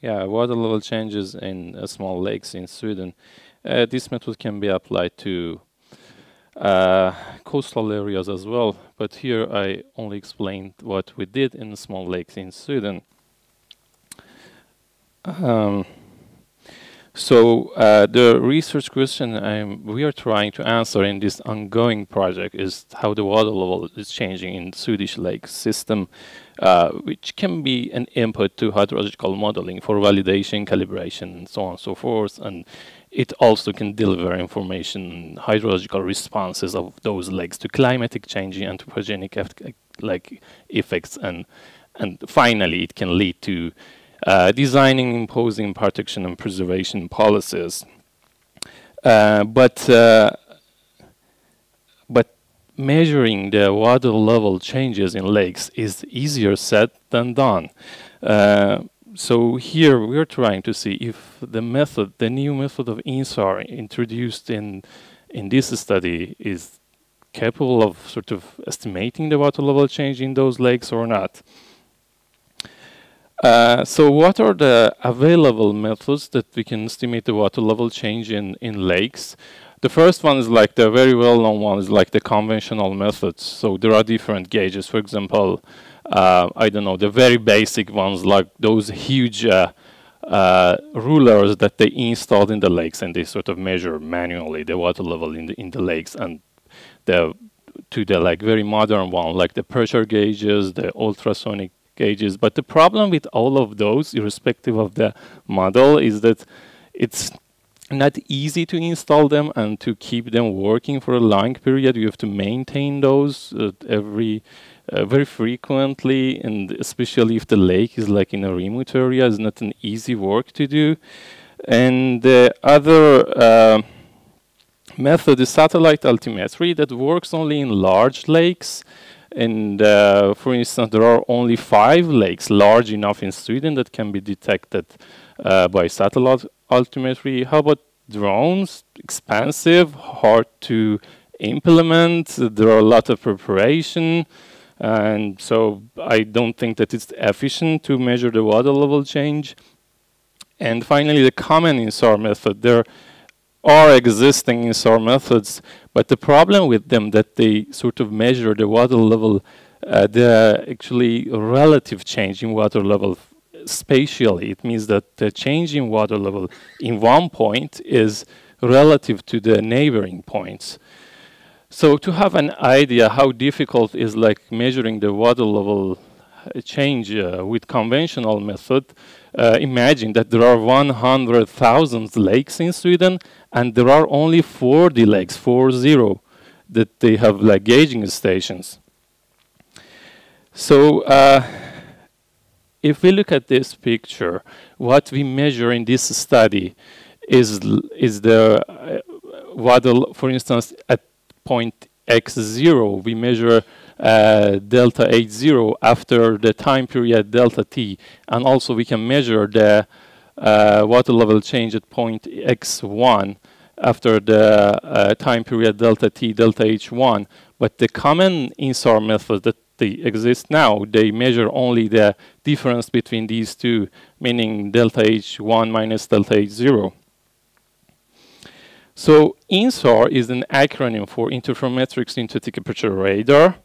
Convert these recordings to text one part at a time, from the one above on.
yeah, water level changes in uh, small lakes in Sweden. Uh, this method can be applied to uh, coastal areas as well, but here I only explained what we did in small lakes in Sweden. Um, so uh, the research question um, we are trying to answer in this ongoing project is how the water level is changing in Swedish lake system, uh, which can be an input to hydrological modeling for validation, calibration, and so on and so forth. And it also can deliver information, hydrological responses of those lakes to climatic change, and anthropogenic like effects, and and finally it can lead to uh, designing, imposing protection and preservation policies. Uh, but uh, but measuring the water level changes in lakes is easier said than done. Uh, so here we're trying to see if the method, the new method of INSAR introduced in in this study is capable of sort of estimating the water level change in those lakes or not. Uh, so what are the available methods that we can estimate the water level change in, in lakes? The first one is like the very well-known one is like the conventional methods. So there are different gauges. For example, uh, I don't know, the very basic ones like those huge uh, uh, rulers that they installed in the lakes and they sort of measure manually the water level in the, in the lakes and the to the like very modern one like the pressure gauges, the ultrasonic gauges. But the problem with all of those, irrespective of the model, is that it's not easy to install them and to keep them working for a long period. You have to maintain those uh, every uh, very frequently, and especially if the lake is like in a remote area, it's not an easy work to do. And the other uh, method is satellite altimetry that works only in large lakes and uh, for instance, there are only five lakes large enough in Sweden that can be detected uh, by satellite altimetry. How about drones? Expensive, hard to implement. There are a lot of preparation. And so I don't think that it's efficient to measure the water level change. And finally, the common INSAR method. There are existing INSAR methods but the problem with them that they sort of measure the water level, uh, the actually relative change in water level spatially. It means that the change in water level in one point is relative to the neighboring points. So to have an idea how difficult is like measuring the water level change uh, with conventional method, uh, imagine that there are 100,000 lakes in Sweden and there are only 40 lakes, 40, that they have like gauging stations. So uh, if we look at this picture, what we measure in this study is is the uh, what, for instance, at point x0, we measure uh, delta H0 after the time period delta T. And also we can measure the uh, water level change at point X1 after the uh, time period delta T, delta H1. But the common INSAR method that they exist now, they measure only the difference between these two, meaning delta H1 minus delta H0. So INSAR is an acronym for Interferometric Synthetic Aperture Radar.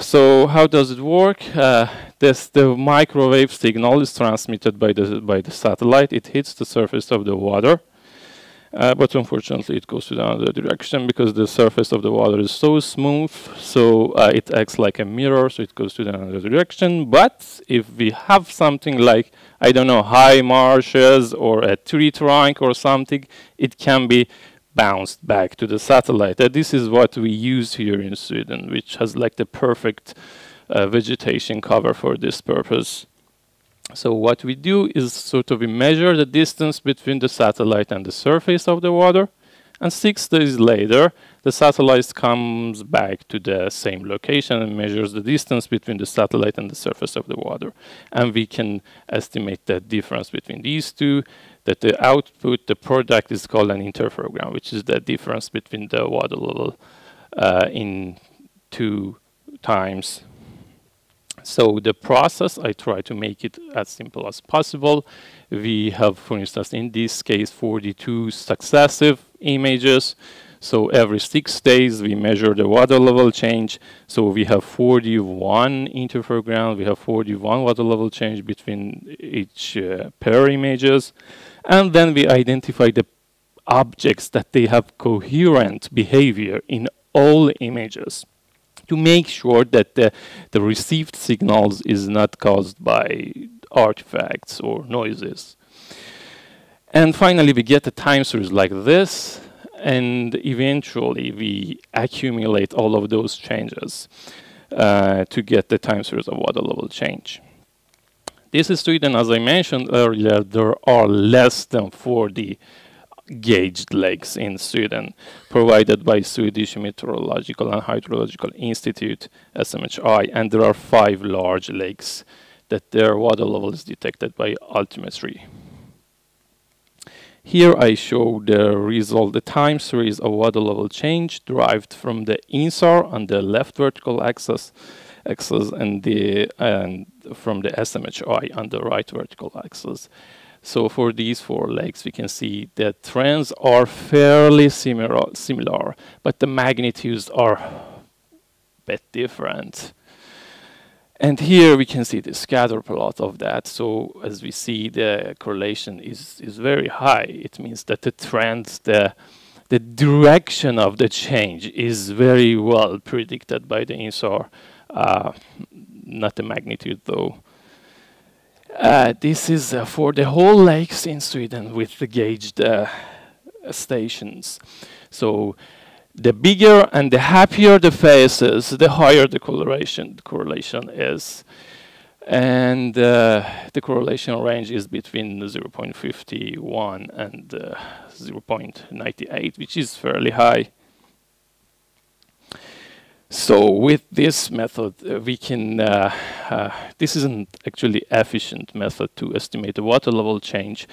So how does it work? Uh, this, the microwave signal is transmitted by the, by the satellite. It hits the surface of the water. Uh, but unfortunately, it goes to the other direction because the surface of the water is so smooth. So uh, it acts like a mirror, so it goes to the other direction. But if we have something like, I don't know, high marshes or a tree trunk or something, it can be bounced back to the satellite. And this is what we use here in Sweden, which has like the perfect uh, vegetation cover for this purpose. So what we do is sort of we measure the distance between the satellite and the surface of the water. And six days later, the satellite comes back to the same location and measures the distance between the satellite and the surface of the water. And we can estimate the difference between these two that the output, the product is called an interferogram, which is the difference between the water level uh, in two times. So the process, I try to make it as simple as possible. We have, for instance, in this case, 42 successive images. So every six days, we measure the water level change. So we have 41 interferogram. We have 41 water level change between each uh, pair images. And then we identify the objects that they have coherent behavior in all images to make sure that the, the received signals is not caused by artifacts or noises. And finally, we get a time series like this, and eventually we accumulate all of those changes uh, to get the time series of water level change. This is Sweden, as I mentioned earlier, there are less than 40 gauged lakes in Sweden, provided by Swedish Meteorological and Hydrological Institute, SMHI, and there are five large lakes that their water level is detected by altimetry. Here I show the result, the time series of water level change derived from the INSAR on the left vertical axis, axis and, the, and from the SMHI on the right vertical axis. So for these four lakes, we can see the trends are fairly similar, similar but the magnitudes are a bit different. And here we can see the scatter plot of that. So as we see, the correlation is, is very high. It means that the trend, the, the direction of the change is very well predicted by the INSAR, uh, not the magnitude though. Uh, this is uh, for the whole lakes in Sweden with the gauged uh, stations. So the bigger and the happier the faces, the higher the correlation, correlation is. And uh, the correlation range is between 0.51 and uh, 0.98, which is fairly high. So with this method, uh, we can, uh, uh, this isn't actually efficient method to estimate the water level change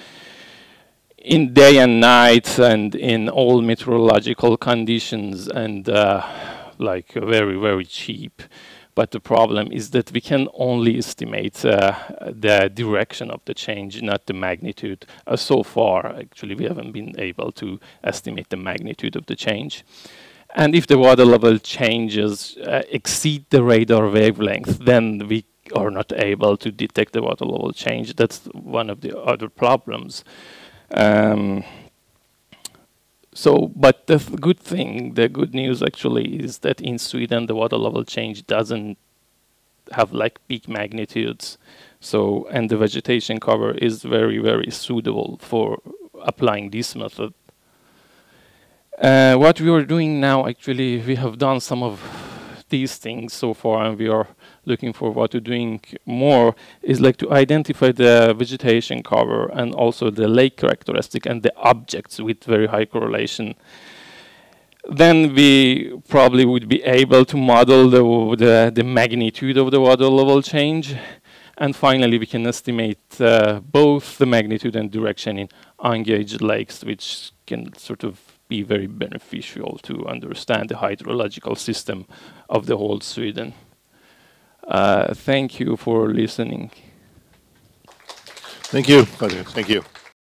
in day and night and in all meteorological conditions and uh, like very, very cheap. But the problem is that we can only estimate uh, the direction of the change, not the magnitude. Uh, so far, actually, we haven't been able to estimate the magnitude of the change. And if the water level changes uh, exceed the radar wavelength, then we are not able to detect the water level change. That's one of the other problems. Um, so, but the good thing, the good news actually is that in Sweden the water level change doesn't have like peak magnitudes. So, and the vegetation cover is very, very suitable for applying this method uh, what we are doing now, actually, we have done some of these things so far, and we are looking for what to doing more is like to identify the vegetation cover and also the lake characteristic and the objects with very high correlation. Then we probably would be able to model the, the, the magnitude of the water level change. And finally, we can estimate uh, both the magnitude and direction in ungauged lakes, which can sort of be very beneficial to understand the hydrological system of the whole Sweden. Uh, thank you for listening. Thank you, Thank you.